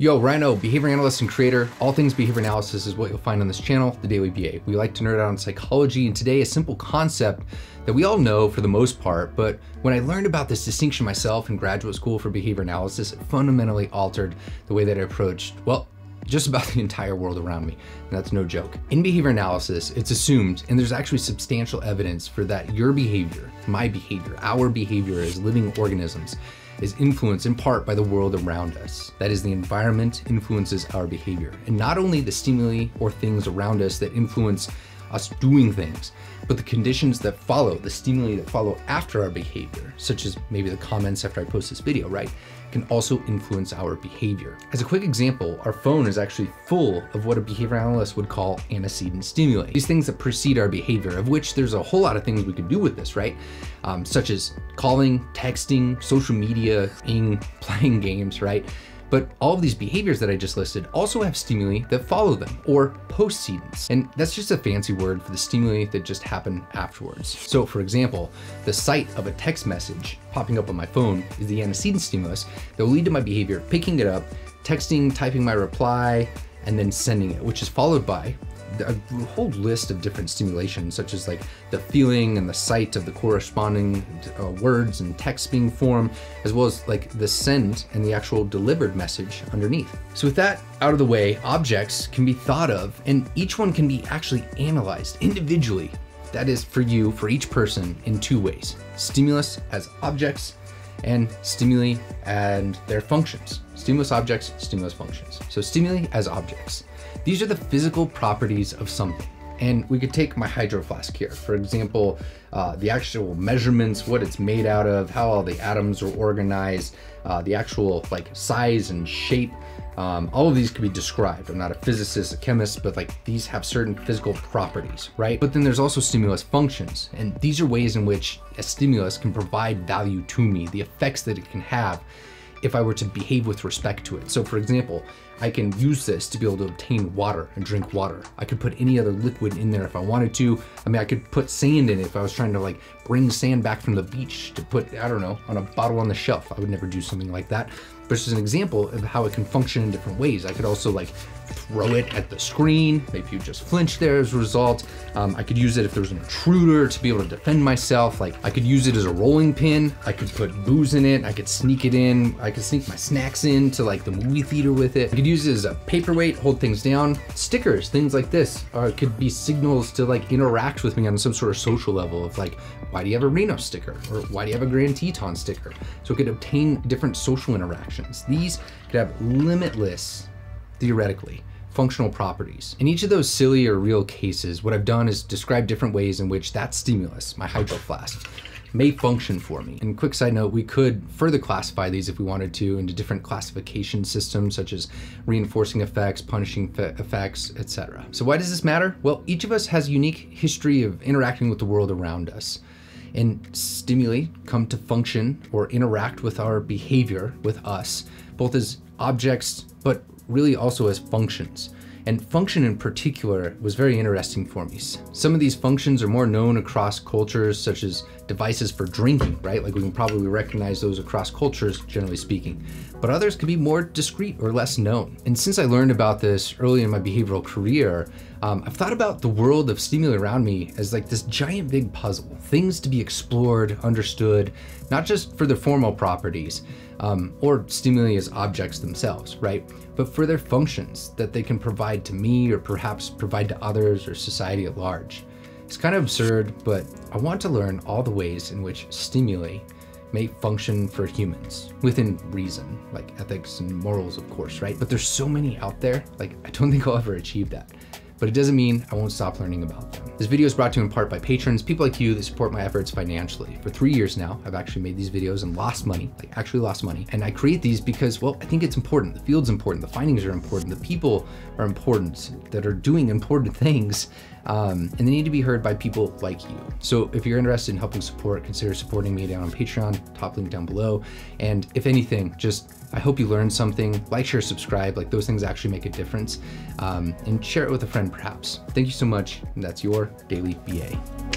Yo, Ryan O, behavior analyst and creator. All things behavior analysis is what you'll find on this channel, The Daily BA. We like to nerd out on psychology, and today a simple concept that we all know for the most part, but when I learned about this distinction myself in graduate school for behavior analysis, it fundamentally altered the way that I approached, well, just about the entire world around me. And that's no joke. In behavior analysis, it's assumed, and there's actually substantial evidence for that your behavior, my behavior, our behavior as living organisms is influenced in part by the world around us. That is, the environment influences our behavior. And not only the stimuli or things around us that influence us doing things, but the conditions that follow, the stimuli that follow after our behavior, such as maybe the comments after I post this video, right, can also influence our behavior. As a quick example, our phone is actually full of what a behavior analyst would call antecedent stimuli. These things that precede our behavior, of which there's a whole lot of things we could do with this, right? Um, such as calling, texting, social media, playing games, right? But all of these behaviors that I just listed also have stimuli that follow them, or postcedents. And that's just a fancy word for the stimuli that just happen afterwards. So for example, the sight of a text message popping up on my phone is the antecedent stimulus that will lead to my behavior picking it up, texting, typing my reply, and then sending it, which is followed by a whole list of different stimulations, such as like the feeling and the sight of the corresponding uh, words and text being formed, as well as like the send and the actual delivered message underneath. So with that out of the way, objects can be thought of and each one can be actually analyzed individually. That is for you, for each person in two ways. Stimulus as objects and stimuli and their functions. Stimulus objects, stimulus functions. So stimuli as objects. These are the physical properties of something. And we could take my hydro flask here. For example, uh, the actual measurements, what it's made out of, how all the atoms are organized, uh, the actual like size and shape. Um, all of these could be described. I'm not a physicist, a chemist, but like these have certain physical properties, right? But then there's also stimulus functions. And these are ways in which a stimulus can provide value to me, the effects that it can have if I were to behave with respect to it. So for example, I can use this to be able to obtain water and drink water. I could put any other liquid in there if I wanted to. I mean, I could put sand in it if I was trying to like bring sand back from the beach to put, I don't know, on a bottle on the shelf. I would never do something like that. But it's an example of how it can function in different ways. I could also like throw it at the screen. Maybe you just flinch there as a result. Um, I could use it if there's an intruder to be able to defend myself. Like I could use it as a rolling pin. I could put booze in it. I could sneak it in. I could sneak my snacks in to like the movie theater with it. I could use it as a paperweight, hold things down. Stickers, things like this uh, could be signals to like interact with me on some sort of social level of like, why do you have a Reno sticker? Or why do you have a Grand Teton sticker? So it could obtain different social interactions. These could have limitless theoretically, functional properties. In each of those silly or real cases, what I've done is describe different ways in which that stimulus, my hydro flask, may function for me. And quick side note, we could further classify these if we wanted to into different classification systems such as reinforcing effects, punishing effects, etc. So why does this matter? Well, each of us has a unique history of interacting with the world around us. And stimuli come to function or interact with our behavior with us, both as objects, but really also as functions. And function in particular was very interesting for me. Some of these functions are more known across cultures, such as devices for drinking, right? Like we can probably recognize those across cultures, generally speaking. But others could be more discreet or less known. And since I learned about this early in my behavioral career, um, I've thought about the world of stimuli around me as like this giant big puzzle, things to be explored, understood, not just for their formal properties, um, or stimuli as objects themselves, right? But for their functions that they can provide to me or perhaps provide to others or society at large. It's kind of absurd, but I want to learn all the ways in which stimuli may function for humans within reason, like ethics and morals, of course, right? But there's so many out there, like I don't think I'll ever achieve that but it doesn't mean I won't stop learning about them. This video is brought to you in part by patrons, people like you that support my efforts financially. For three years now, I've actually made these videos and lost money, like actually lost money. And I create these because, well, I think it's important. The field's important, the findings are important, the people are important that are doing important things. Um, and they need to be heard by people like you. So if you're interested in helping support, consider supporting me down on Patreon, top link down below. And if anything, just I hope you learned something. Like, share, subscribe. Like those things actually make a difference. Um, and share it with a friend perhaps. Thank you so much. And that's your Daily BA.